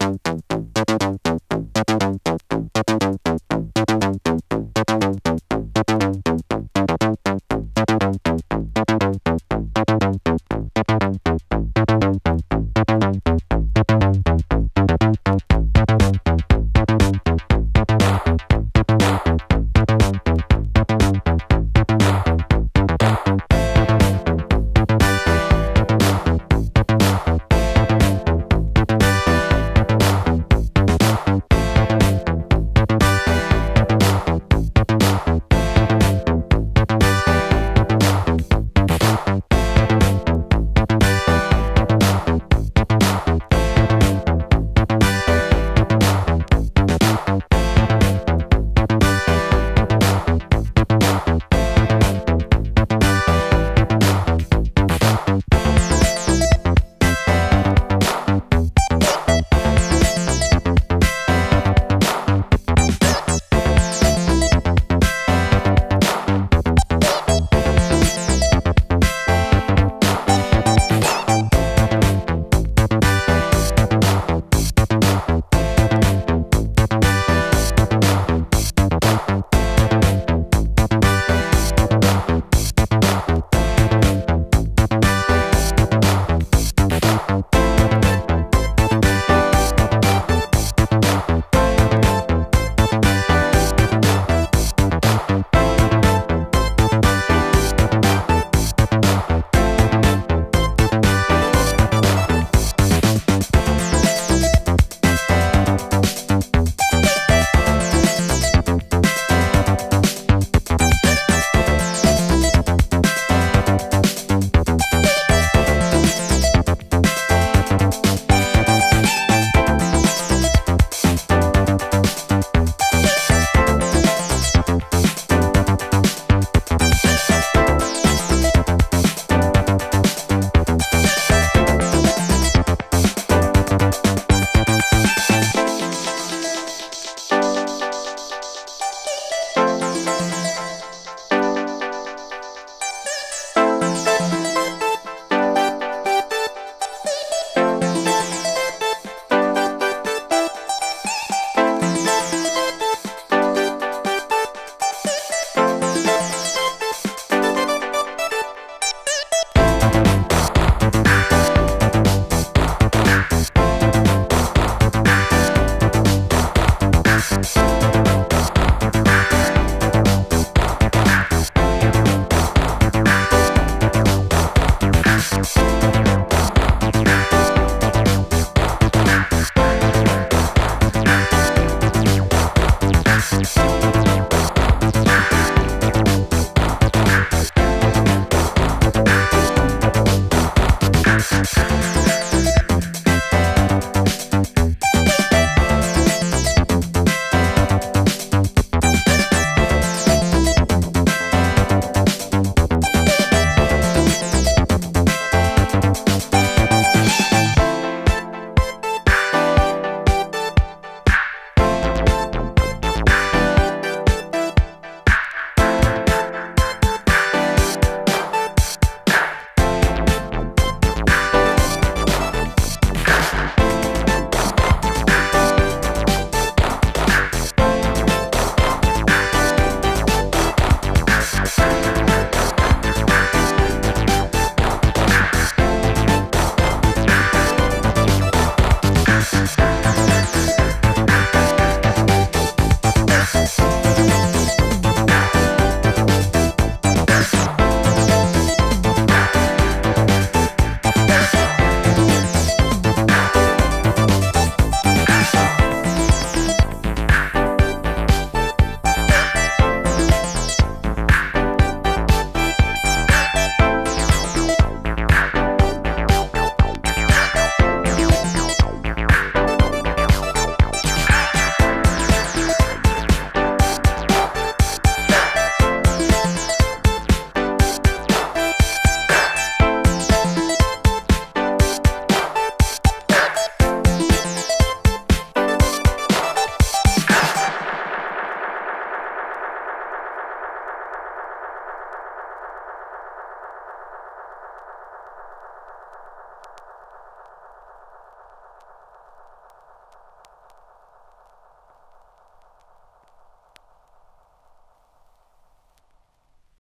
Thank you. Thank